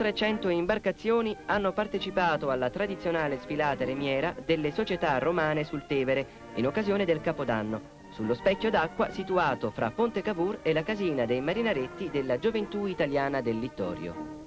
Oltre 100 imbarcazioni hanno partecipato alla tradizionale sfilata remiera delle società romane sul Tevere in occasione del Capodanno, sullo specchio d'acqua situato fra Ponte Cavour e la casina dei marinaretti della Gioventù Italiana del Littorio.